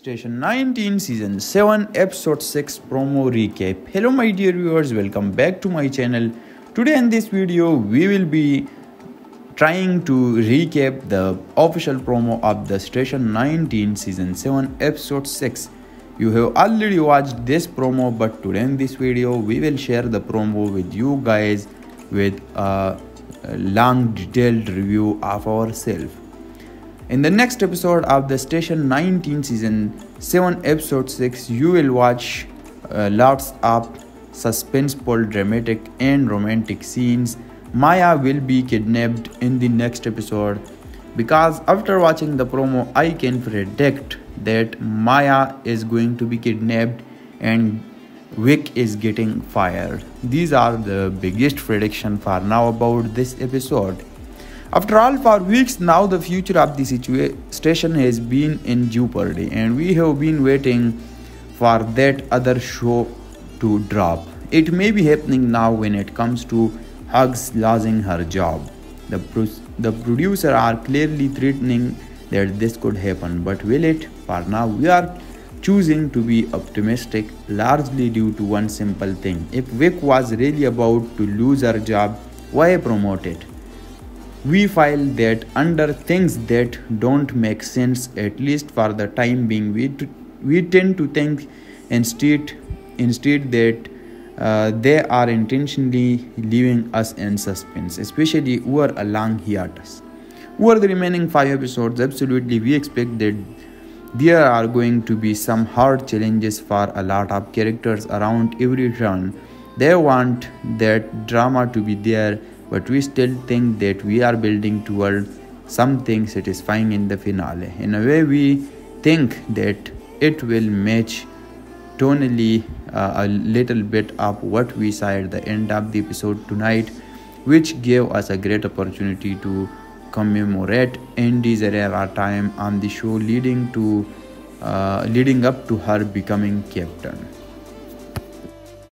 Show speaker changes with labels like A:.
A: Station 19 Season 7 Episode 6 Promo Recap. Hello my dear viewers, welcome back to my channel. Today in this video we will be trying to recap the official promo of the Station 19 Season 7 Episode 6. You have already watched this promo but today in this video we will share the promo with you guys with a long detailed review of ourselves. In the next episode of the Station 19 Season 7 Episode 6, you will watch uh, lots of suspenseful, dramatic, and romantic scenes. Maya will be kidnapped in the next episode because after watching the promo, I can predict that Maya is going to be kidnapped and Vic is getting fired. These are the biggest prediction for now about this episode. After all, for weeks now, the future of the station has been in jeopardy, and we have been waiting for that other show to drop. It may be happening now when it comes to Hughes losing her job. The, pro- the producer are clearly threatening that this could happen, but will it? For now, we are choosing to be optimistic largely due to one simple thing. If Vic was really about to lose her job, why promote it? We file that under things that don't make sense at least for the time being. We, t- we tend to think instead instead that uh, they are intentionally leaving us in suspense especially over a long hiatus. Over the remaining five episodes absolutely we expect that there are going to be some hard challenges for a lot of characters around every turn they want that drama to be there but we still think that we are building toward something satisfying in the finale. In a way, we think that it will match tonally uh, a little bit of what we saw at the end of the episode tonight, which gave us a great opportunity to commemorate Andy's era time on the show, leading to uh, leading up to her becoming captain.